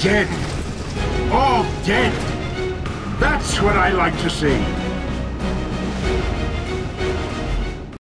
Dead. All dead. That's what I like to see.